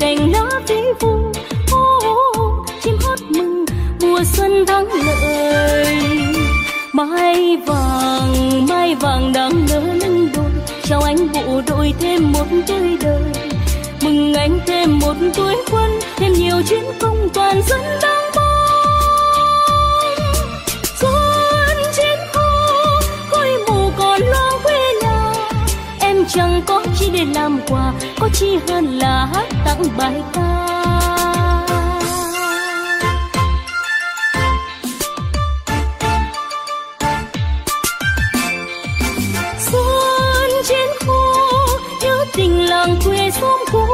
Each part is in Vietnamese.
cành lá vĩ vu. Chim hót mừng, mùa xuân thắng lợi mai vàng mai vàng đang nở lưng đôi. Chào anh bộ đội thêm một tuổi đời. Mừng anh thêm một tuổi quân, thêm nhiều chiến công toàn dân đang chẳng có chi để làm quà, có chi hơn là hát tặng bài ca. Xuân trên khô, nhớ tình làng quê xóm cũ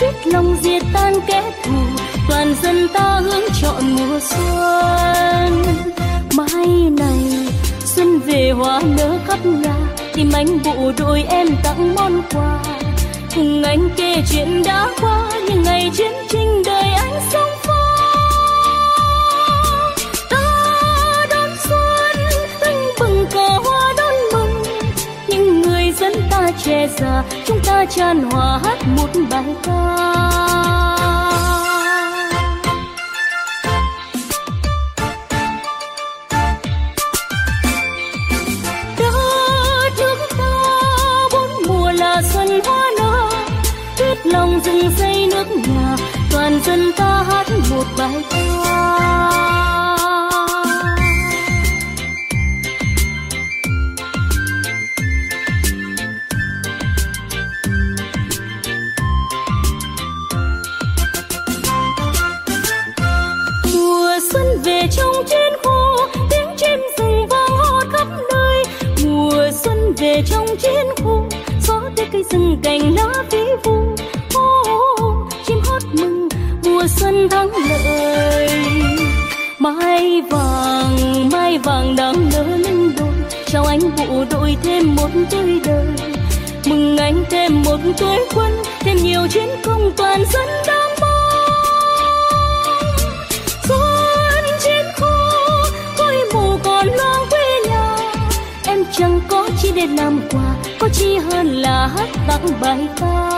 quyết lòng diệt tan kẻ thù, toàn dân ta hướng chọn mùa xuân. Mai này, xuân về hoa nở khắp nhà tim anh bộ đội em tặng món quà. Cùng anh kể chuyện đã qua, những ngày chiến tranh đời anh sống pha. Ta đón xuân, anh bừng cờ hoa đón mừng. Những người dân ta che già, chúng ta tràn hòa hát một bài ca. lòng rừng xây nước nhà, toàn dân ta hát một bài ca. Mùa xuân về trong trên khô tiếng chim rừng vang hót khắp nơi. Mùa xuân về trong trên khô gió tết cây rừng cành lá vĩ vu phố, chim hót mừng, mùa xuân thắng lợi. Mai vàng mai vàng đang nở lên đôi chào anh vụ đội thêm một tuổi đời. Mừng anh thêm một tuổi quân, thêm nhiều chiến công toàn dân đang mong. Xuân trên khô, khói mù còn lo quê nhà. Em chẳng có chi để làm quà, có chi hơn là hát tặng bài ca.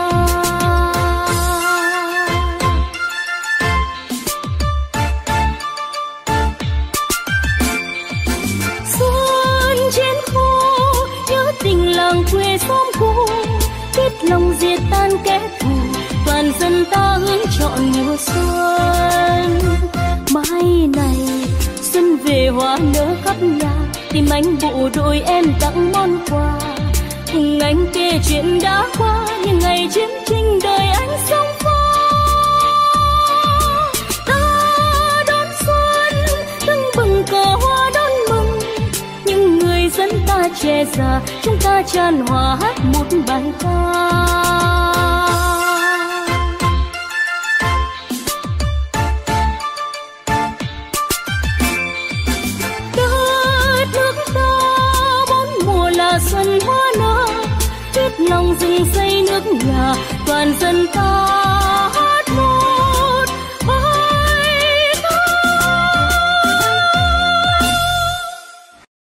làng quê xóm cũ, biết lòng diệt tan kẻ thù, toàn dân ta hướng chọn mùa xuân. Mai này, xuân về hoa nở khắp nhà, tìm anh bộ đội em tặng món quà. Cùng anh kể chuyện đã qua, những ngày chiến tranh đời anh sống pha. Những dân ta che già, chúng ta tràn hòa hát một bài ca. Đất nước ta bốn mùa là xuân hoa nở tuyết lòng rừng xây nước nhà, toàn dân ta